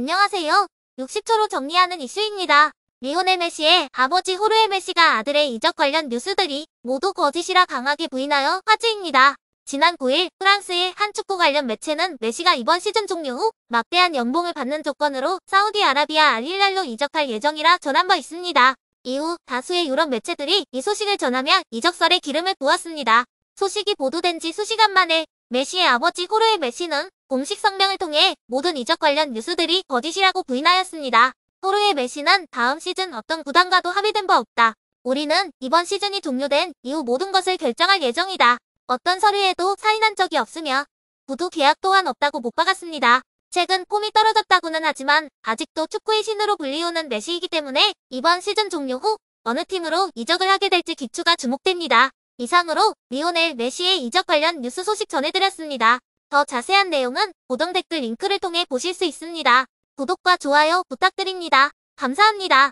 안녕하세요. 60초로 정리하는 이슈입니다. 리오넬 메시의 아버지 호르헤 메시가 아들의 이적 관련 뉴스들이 모두 거짓이라 강하게 부인하여 화제입니다. 지난 9일 프랑스의 한 축구 관련 매체는 메시가 이번 시즌 종료 후 막대한 연봉을 받는 조건으로 사우디아라비아 알힐랄로 이적할 예정이라 전한 바 있습니다. 이후 다수의 유럽 매체들이 이 소식을 전하며 이적설에 기름을 부었습니다. 소식이 보도된 지 수시간 만에 메시의 아버지 호르헤 메시는 공식 성명을 통해 모든 이적 관련 뉴스들이 거짓이라고 부인하였습니다. 호르헤 메시는 다음 시즌 어떤 구단과도 합의된 바 없다. 우리는 이번 시즌이 종료된 이후 모든 것을 결정할 예정이다. 어떤 서류에도 사인한 적이 없으며 구두 계약 또한 없다고 못 박았습니다. 최근 폼이 떨어졌다고는 하지만 아직도 축구의 신으로 불리우는 메시이기 때문에 이번 시즌 종료 후 어느 팀으로 이적을 하게 될지 귀추가 주목됩니다. 이상으로 리오넬 메시의 이적 관련 뉴스 소식 전해드렸습니다. 더 자세한 내용은 고정 댓글 링크를 통해 보실 수 있습니다. 구독과 좋아요 부탁드립니다. 감사합니다.